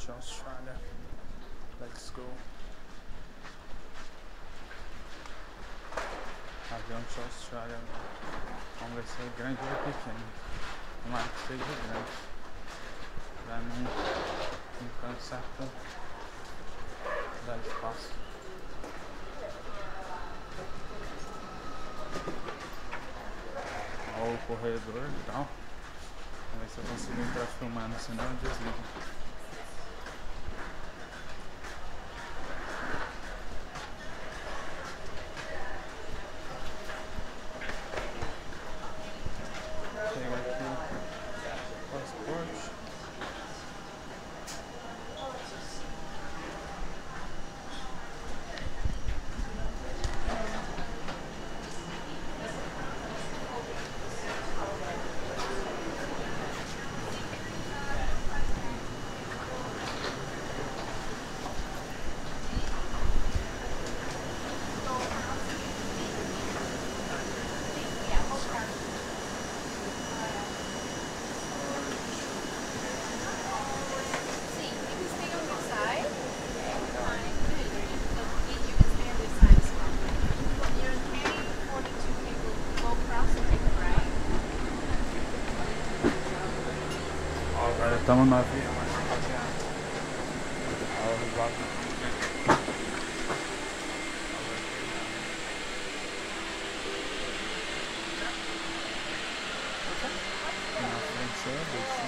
Just trying to. Let's go. Avião de Austrália. Vamos ver se é grande ou é pequeno. Tomara que seja grande. Pra não, não cansar tanto. Dá espaço. Olha o corredor e tal. Vamos ver se eu consigo entrar filmando, senão eu desligo. Pega aqui agora estamos no avião, rapaziada. Ó, o bloco. Na frente é desse.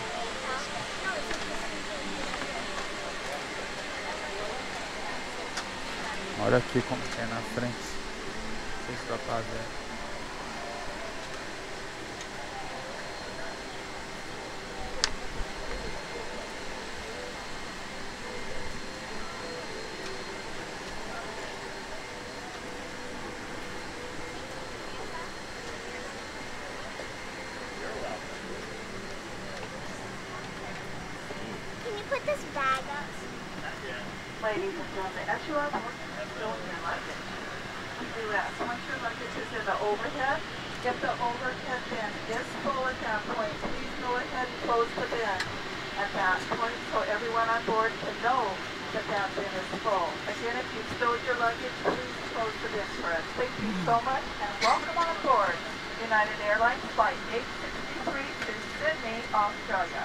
Olha aqui como que é na frente. Não sei se dá pra ver. Put this bag up? Ladies and gentlemen, as you are storing your luggage, we once your luggage is in the overhead, if the overhead bin is full at that point, please go ahead and close the bin at that point so everyone on board can know that that bin is full. Again, if you've stowed your luggage, please close the bin for us. Thank you so much and welcome on board United Airlines Flight 863 to Sydney, Australia.